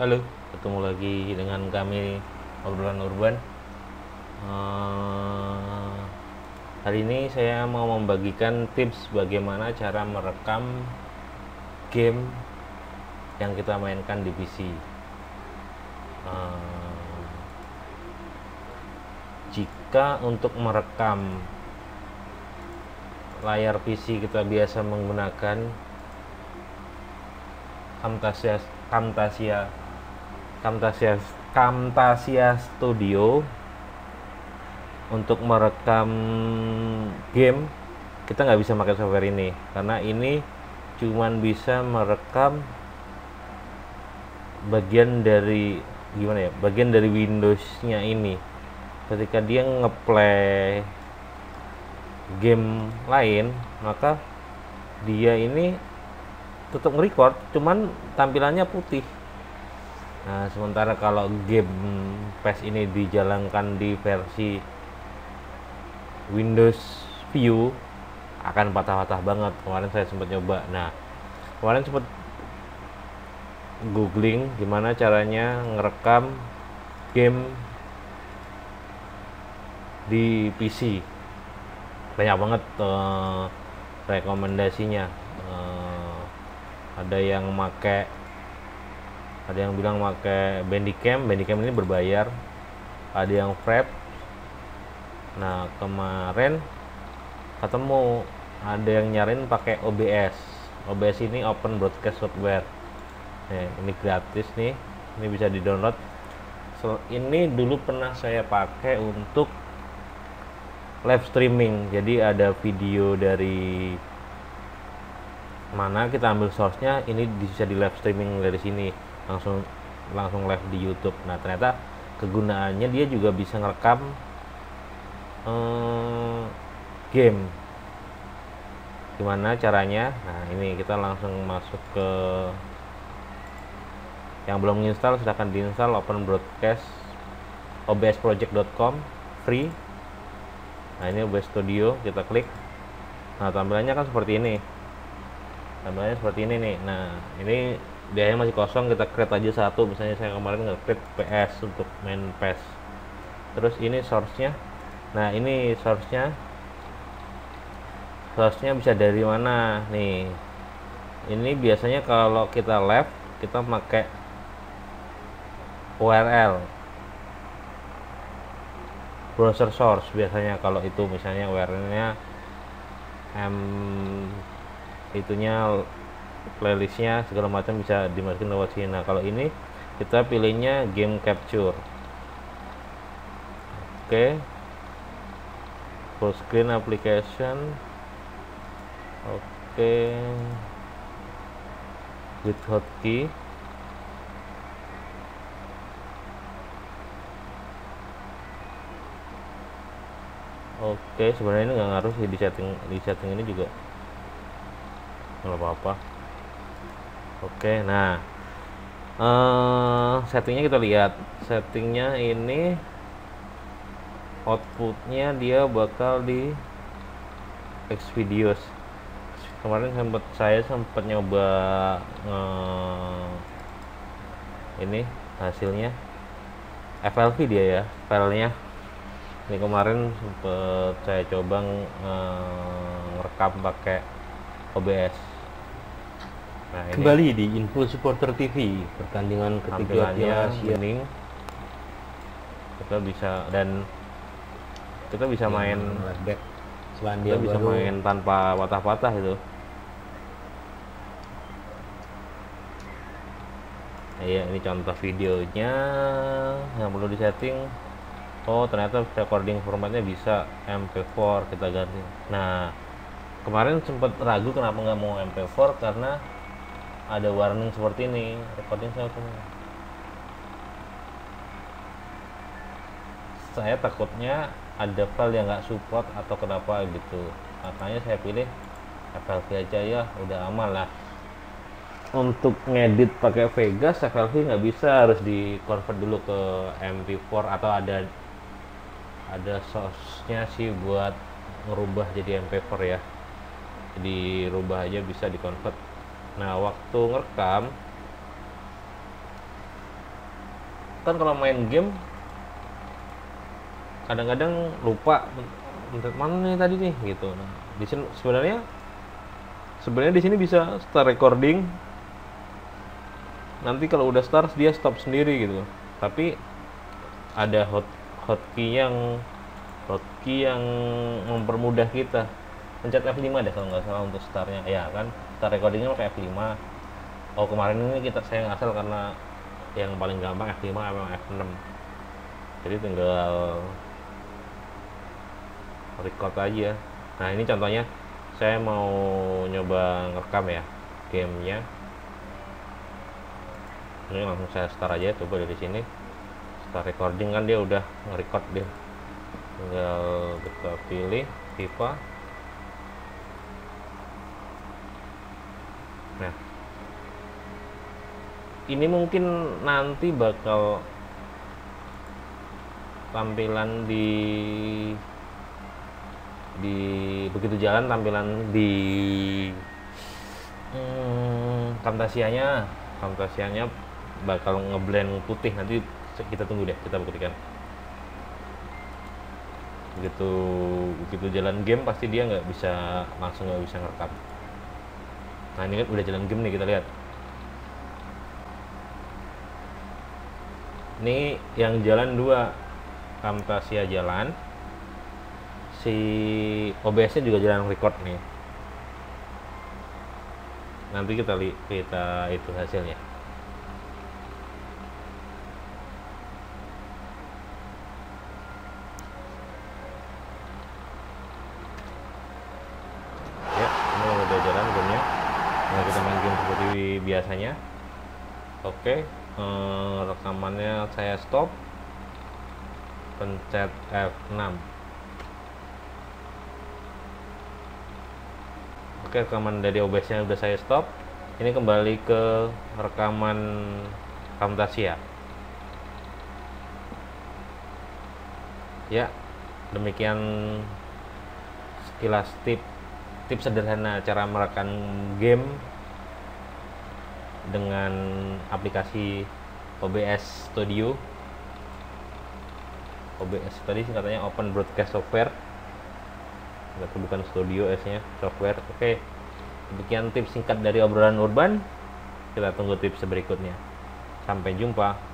Halo, ketemu lagi dengan kami obrolan urban. Eh, hari ini saya mau membagikan tips bagaimana cara merekam game yang kita mainkan di PC. Eh, jika untuk merekam layar PC kita biasa menggunakan Camtasia Camtasia Camtasia Camtasia Studio untuk merekam game kita nggak bisa pakai software ini. Karena ini cuman bisa merekam bagian dari gimana ya bagian dari Windows-nya ini. Ketika dia ngeplay game lain maka dia ini tetap nge-record cuman tampilannya putih nah sementara kalau game PES ini dijalankan di versi Windows View akan patah-patah banget. Kemarin saya sempat nyoba. Nah kemarin sempat googling gimana caranya ngerekam game di PC banyak banget uh, rekomendasinya. Uh, ada yang make ada yang bilang make Bandicam. Bandicam ini berbayar. Ada yang Frap nah kemarin ketemu. Ada yang nyarin pakai OBS OBS ini Open Broadcast Software. Nah, ini gratis nih. Ini bisa di download so, ini dulu pernah saya pakai untuk live streaming. Jadi ada video dari mana kita ambil source-nya. Ini bisa di live streaming dari sini langsung langsung live di YouTube. Nah ternyata kegunaannya dia juga bisa ngerekam eh, game. Gimana caranya? Nah ini kita langsung masuk ke yang belum install silahkan diinstal open broadcast obsproject.com free. Nah ini OBS Studio kita klik. Nah tampilannya kan seperti ini. Tampilannya seperti ini nih. Nah ini dia masih kosong kita create aja satu. Misalnya saya kemarin nge create PS untuk main PS terus ini source nya nah ini source nya source nya bisa dari mana? Nih ini biasanya kalau kita live kita pakai URL browser source biasanya kalau itu. Misalnya URL-nya m itunya playlistnya segala macam bisa dimasukin lewat sini nah kalau ini kita pilihnya game capture oke okay. full screen application oke okay. with hotkey Oke, sebenarnya ini nggak ngaruh sih di setting di setting ini juga nggak apa-apa. Oke, nah uh, settingnya kita lihat. Settingnya ini outputnya dia bakal di X videos. Kemarin sempat saya sempat nyoba uh, ini hasilnya FLV dia ya, filenya ini kemarin sempet saya coba ngerekam pakai OBS nah, ini. Kembali di Info Supporter TV pertandingan ketiga Piala Asia. kita bisa dan kita bisa main back? Selandia kita bisa baru. main tanpa patah-patah itu. Iya, ini contoh videonya. Yang perlu disetting. Oh ternyata recording formatnya bisa MP4 kita ganti. Nah kemarin sempat ragu kenapa nggak mau MP4 karena ada warning seperti ini recording saya saya takutnya ada file yang nggak support atau kenapa gitu. Makanya saya pilih FLV aja ya udah aman lah. Untuk ngedit pakai Vegas FLV nggak bisa harus di convert dulu ke MP4 atau ada ada source-nya sih buat ngerubah jadi MP4 ya. Jadi rubah aja bisa di convert nah waktu ngerekam kan kalau main game kadang-kadang lupa bentar mana nih tadi nih gitu. Nah di sini sebenarnya sebenarnya di sini bisa start recording. Nanti kalau udah start dia stop sendiri gitu. Tapi ada hot hotkey yang hotkey yang mempermudah kita. Pencet F5 deh kalau nggak salah untuk startnya. Ya kan start recordingnya pakai F5 oh kemarin ini kita saya ngasal karena yang paling gampang F5 memang F6 jadi tinggal record aja. Nah ini contohnya saya mau nyoba ngerekam ya gamenya. Ini langsung saya start aja coba dari sini. Start recording kan dia udah nge-record dia. Tinggal kita pilih FIFA nah ini mungkin nanti bakal tampilan di di begitu jalan tampilan di hmm, Camtasianya bakal ngeblend putih. Nanti kita tunggu deh kita buktikan. Begitu begitu jalan game pasti dia nggak bisa langsung nggak bisa ngerekam nah ini kan udah jalan game nih kita lihat. Ini yang jalan dua. Camtasia jalan. Si OBS nya juga jalan record nih. Nanti kita li kita itu hasilnya ya ini udah jalan gamenya nah kita main game biasanya oke eh, rekamannya saya stop pencet F6 Oke, rekaman dari OBS-nya udah saya stop. Ini kembali ke rekaman Camtasia. Ya, demikian sekilas tip tips sederhana cara merekam game dengan aplikasi OBS Studio. OBS tadi singkatannya Open Broadcast Software. Itu bukan studio S nya software. Oke demikian tips singkat dari obrolan urban. Kita tunggu tips berikutnya. Sampai jumpa